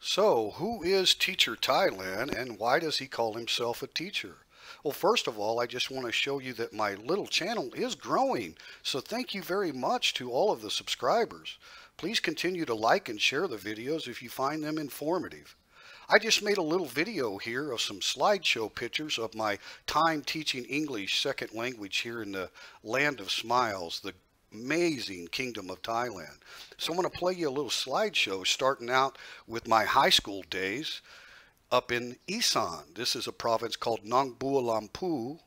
So, who is Teacher Thailand and why does he call himself a teacher? Well, first of all, I just want to show you that my little channel is growing. So thank you very much to all of the subscribers. Please continue to like and share the videos if you find them informative. I just made a little video here of some slideshow pictures of my time teaching English second language here in the land of smiles, the amazing kingdom of Thailand. So I'm going to play you a little slideshow starting out with my high school days up in Isan. This is a province called Nong Bua Lamphu.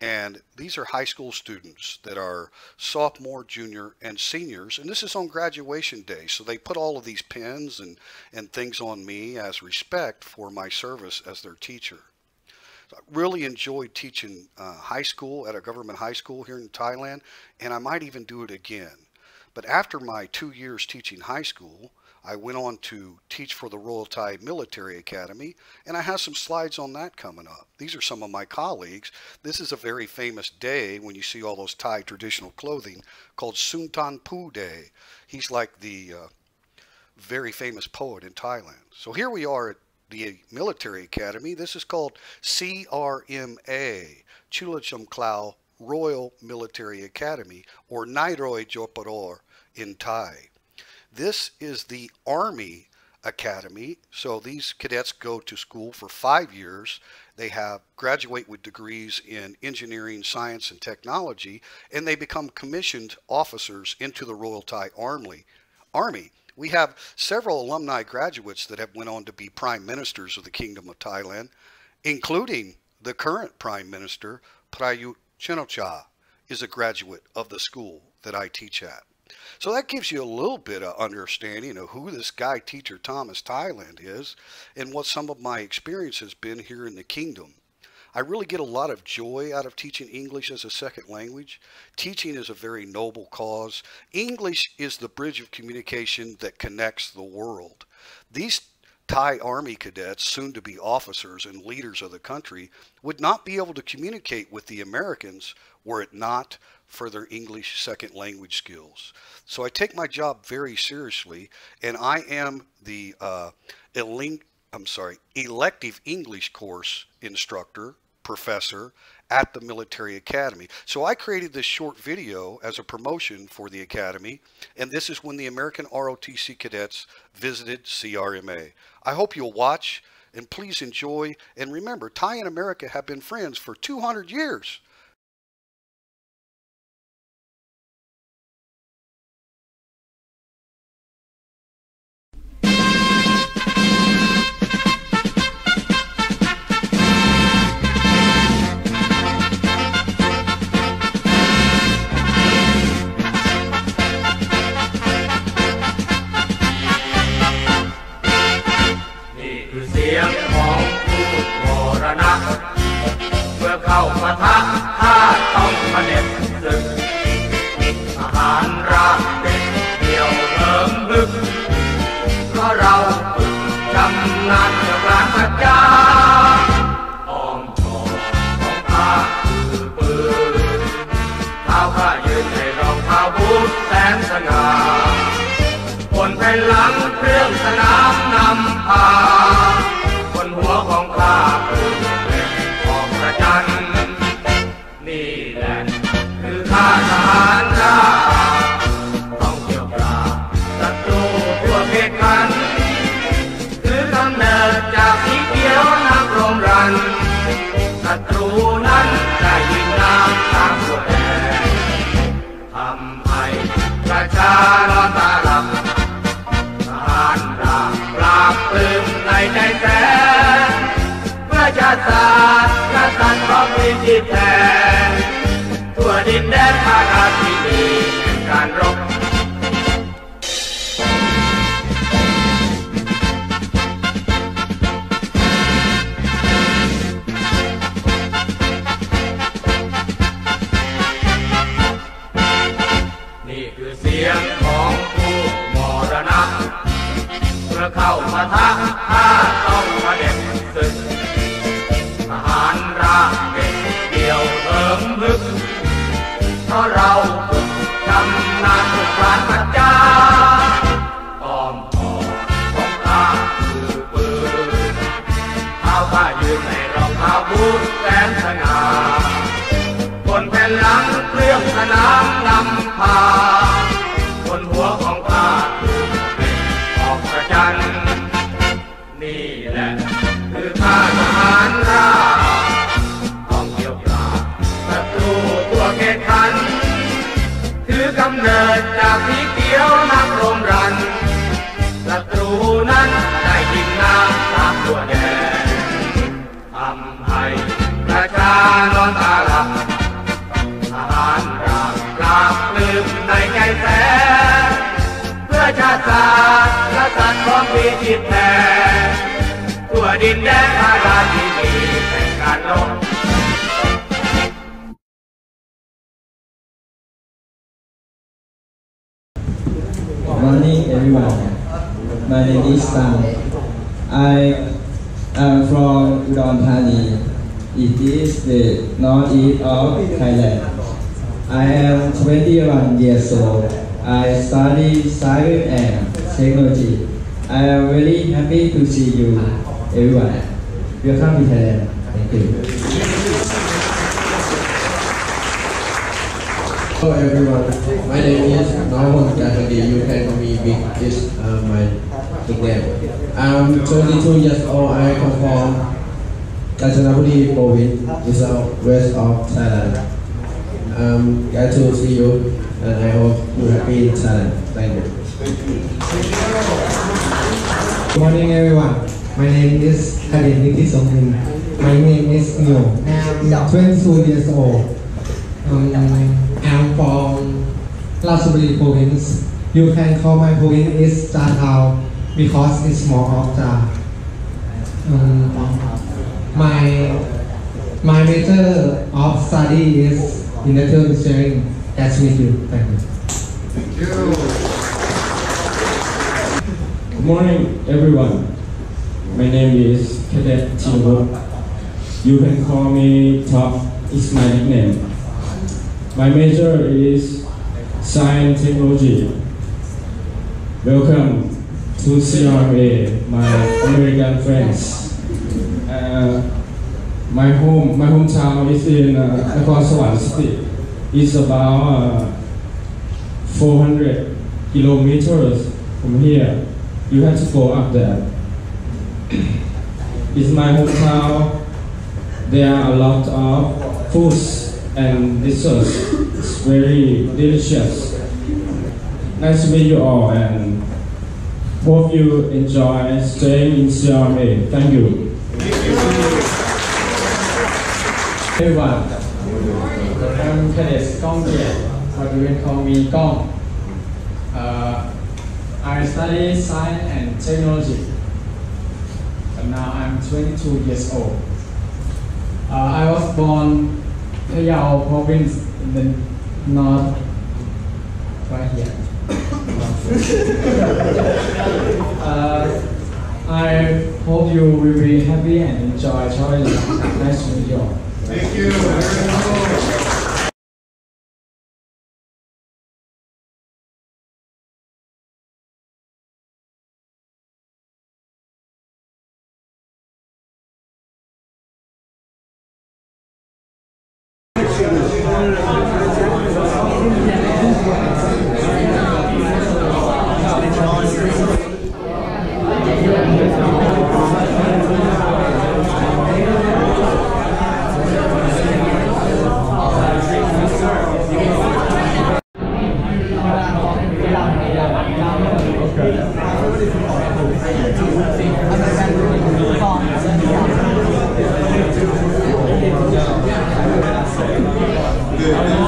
And these are high school students that are sophomore, junior, and seniors. And this is on graduation day. So they put all of these pins and, and things on me as respect for my service as their teacher. Really enjoyed teaching uh, high school at a government high school here in Thailand. And I might even do it again. But after my two years teaching high school, I went on to teach for the Royal Thai Military Academy, and I have some slides on that coming up. These are some of my colleagues. This is a very famous day when you see all those Thai traditional clothing called Sunthorn Phu Day. He's like the uh, very famous poet in Thailand. So here we are at the military academy. This is called CRMA, Chulachomklao Royal Military Academy, or Nairoi Jopador in Thai. This is the Army Academy. So these cadets go to school for five years. They have graduate with degrees in engineering, science, and technology, and they become commissioned officers into the Royal Thai Army. Army. We have several alumni graduates that have went on to be prime ministers of the Kingdom of Thailand, including the current prime minister, Prayut Chan-o-cha, is a graduate of the school that I teach at. So that gives you a little bit of understanding of who this guy, Teacher Thomas Thailand, is and what some of my experience has been here in the kingdom. I really get a lot of joy out of teaching English as a second language. Teaching is a very noble cause. English is the bridge of communication that connects the world. These Thai Army cadets, soon to be officers and leaders of the country, would not be able to communicate with the Americans were it not for their English second language skills. So I take my job very seriously, and I am the uh, I'm sorry, elective English course instructor, professor at the military academy. So I created this short video as a promotion for the academy, and this is when the American ROTC cadets visited CRMA. I hope you'll watch and please enjoy. And remember, Thai and America have been friends for 200 years. ในแสนเพื่อชาติศาสตร์ชาติศาสตพร้อมมีที่แทนทั่วดินแดนภาคาธิปไตแห่งการรบนี่คือเสียง everyone. My name is Sam. I am from Udon Thani. It is the northeast of Thailand. I am 21 years old. I study science and technology. I am very happy to see you, everyone. Welcome to Thailand. Thank you. Hello everyone, my name is Nawang Jahadi. You can call me Big. Is uh, my nickname. I'm 22 years old. I come from Kanchanaburi province, south west of Thailand. I'm glad to see you, and I hope you happy in Thailand. Thank you. Good morning, everyone. My name is Karin Niti Songmin. My name is Nyo. I'm 22 years old. Um, I'm from Ratchaburi province. You can call my province is Jatao because it's more of Ja. Um, my my major of study is industrial engineering. That's me you. Thank you. Good morning, everyone. My name is Cadet Chinwook. You can call me Top. It's my nickname. My major is Science Technology. Welcome to CRA, my American friends. Uh, my home, my hometown is in uh, Nakhon Sawan City. It's about uh, 400 kilometers from here. You have to go up there. it's my hometown. There are a lot of foods and desserts. is very delicious. Nice to meet you all and hope you enjoy staying in CRA. Thank you. everyone. I'm Cadet Gong Jie, but you can call me Gong. Uh, I study science and technology. And now I'm 22 years old. Uh, I was born Phayao province in the north, right here. uh, I hope you will be happy and enjoy traveling. Nice to meet you all. good.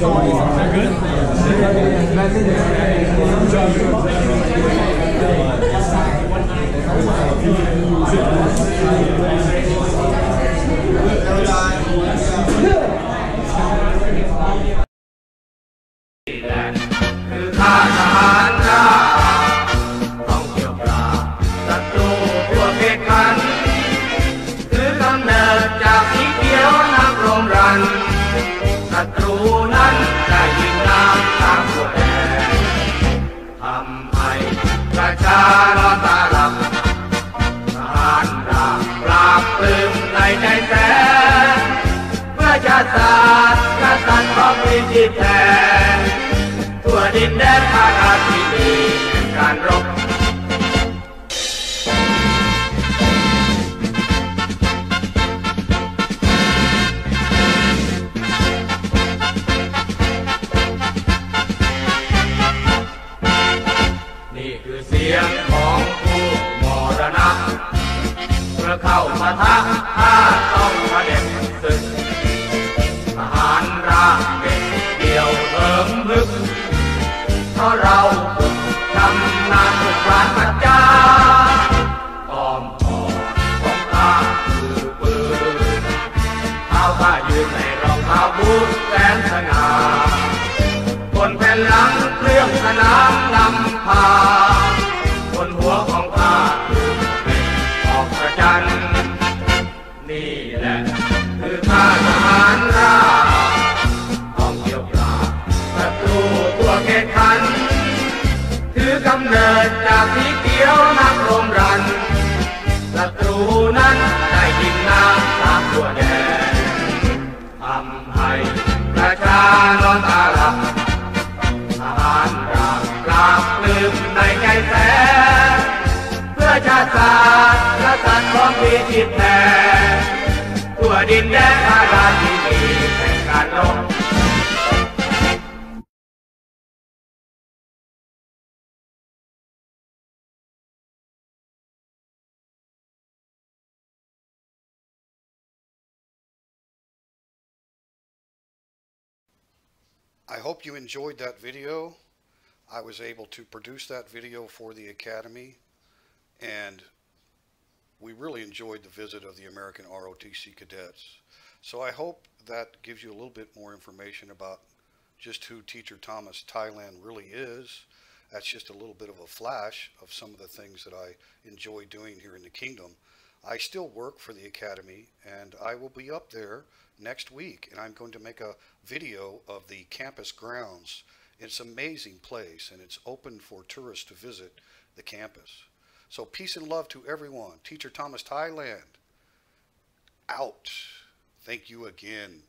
you. วินที่แพนทั่วดินแดนอาณาธิบีแห่การรบ I hope you enjoyed that video. I was able to produce that video for the Academy and we really enjoyed the visit of the American ROTC cadets. So I hope that gives you a little bit more information about just who Teacher Thomas Thailand really is. That's just a little bit of a flash of some of the things that I enjoy doing here in the kingdom. I still work for the Academy and I will be up there next week and I'm going to make a video of the campus grounds. It's an amazing place and it's open for tourists to visit the campus. So peace and love to everyone. Teacher Thomas Thailand, out. Thank you again.